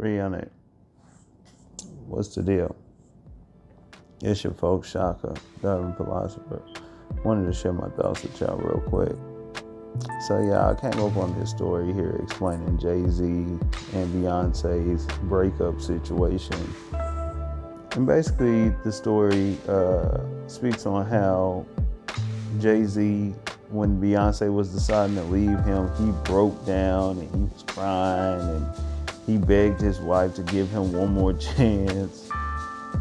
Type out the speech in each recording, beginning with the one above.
300. What's the deal? It's your folks, Shaka, the Urban Philosopher. Wanted to share my thoughts with y'all real quick. So yeah, I came up on this story here explaining Jay-Z and Beyonce's breakup situation. And basically the story uh, speaks on how Jay-Z, when Beyonce was deciding to leave him, he broke down and he was crying and he begged his wife to give him one more chance,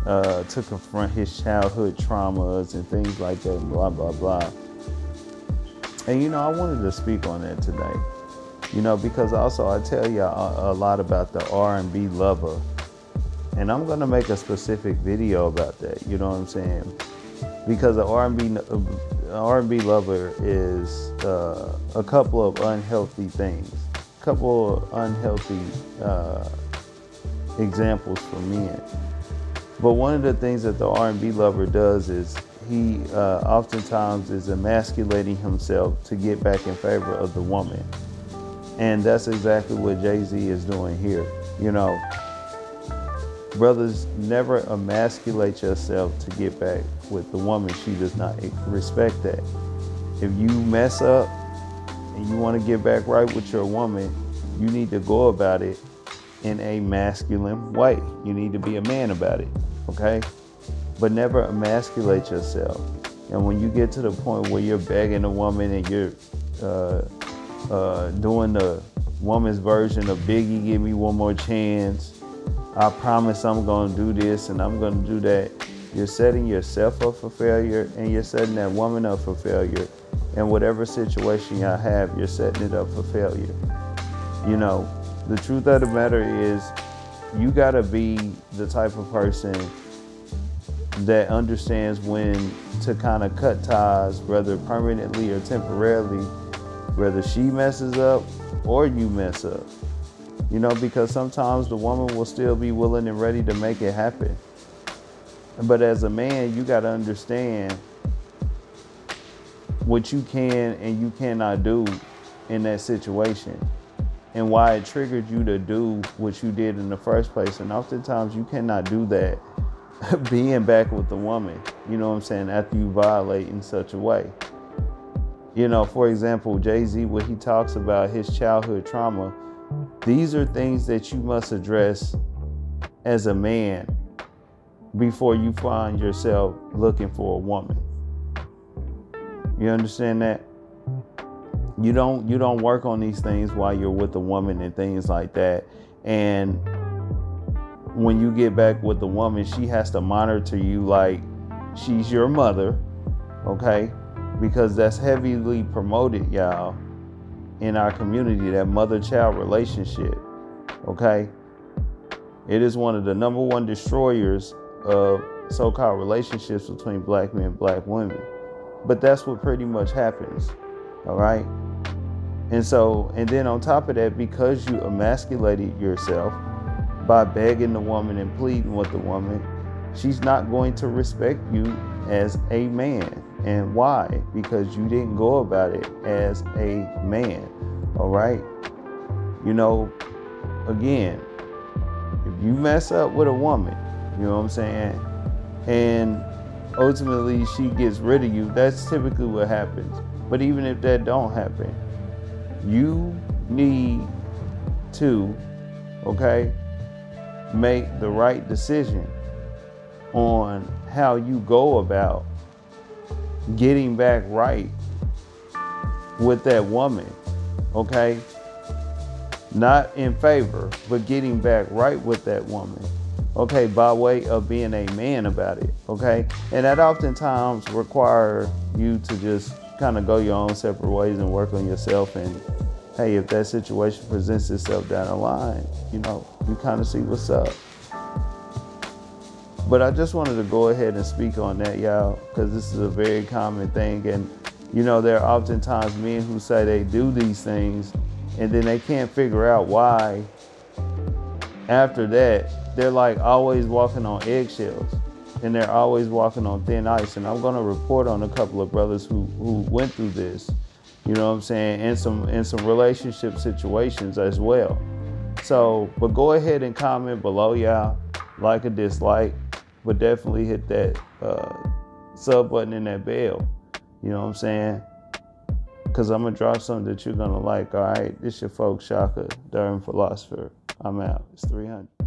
uh, to confront his childhood traumas and things like that, blah, blah, blah. And you know, I wanted to speak on that today. You know, because also I tell you a, a lot about the R&B lover. And I'm going to make a specific video about that, you know what I'm saying? Because the R&B R&B lover is uh, a couple of unhealthy things couple unhealthy uh, examples for men. But one of the things that the R&B lover does is he uh, oftentimes is emasculating himself to get back in favor of the woman. And that's exactly what Jay-Z is doing here. You know, brothers, never emasculate yourself to get back with the woman. She does not respect that. If you mess up and you want to get back right with your woman, you need to go about it in a masculine way. You need to be a man about it, okay? But never emasculate yourself. And when you get to the point where you're begging a woman and you're uh, uh, doing the woman's version of Biggie, give me one more chance. I promise I'm going to do this and I'm going to do that. You're setting yourself up for failure and you're setting that woman up for failure and whatever situation y'all have, you're setting it up for failure. You know, the truth of the matter is, you gotta be the type of person that understands when to kind of cut ties, whether permanently or temporarily, whether she messes up or you mess up. You know, because sometimes the woman will still be willing and ready to make it happen. But as a man, you got to understand what you can and you cannot do in that situation and why it triggered you to do what you did in the first place. And oftentimes you cannot do that being back with the woman, you know what I'm saying, after you violate in such a way. You know, for example, Jay Z, when he talks about his childhood trauma, these are things that you must address as a man before you find yourself looking for a woman. You understand that? You don't you don't work on these things while you're with a woman and things like that. And when you get back with the woman, she has to monitor you like she's your mother, okay? Because that's heavily promoted, y'all, in our community, that mother-child relationship. Okay? It is one of the number one destroyers of so-called relationships between black men and black women. But that's what pretty much happens. All right. And so, and then on top of that, because you emasculated yourself by begging the woman and pleading with the woman, she's not going to respect you as a man. And why? Because you didn't go about it as a man. All right. You know, again, if you mess up with a woman, you know what I'm saying? And ultimately she gets rid of you, that's typically what happens. But even if that don't happen, you need to, okay, make the right decision on how you go about getting back right with that woman, okay? Not in favor, but getting back right with that woman okay, by way of being a man about it, okay? And that oftentimes require you to just kind of go your own separate ways and work on yourself. And hey, if that situation presents itself down the line, you know, you kind of see what's up. But I just wanted to go ahead and speak on that, y'all, because this is a very common thing. And, you know, there are oftentimes men who say they do these things and then they can't figure out why after that they're like always walking on eggshells and they're always walking on thin ice. And I'm gonna report on a couple of brothers who, who went through this, you know what I'm saying, in some in some relationship situations as well. So, but go ahead and comment below, y'all. Like or dislike, but definitely hit that uh, sub button and that bell. You know what I'm saying? Because I'm going to drop something that you're going to like. All right. This your folks, Shaka, the Urban Philosopher. I'm out. It's 300.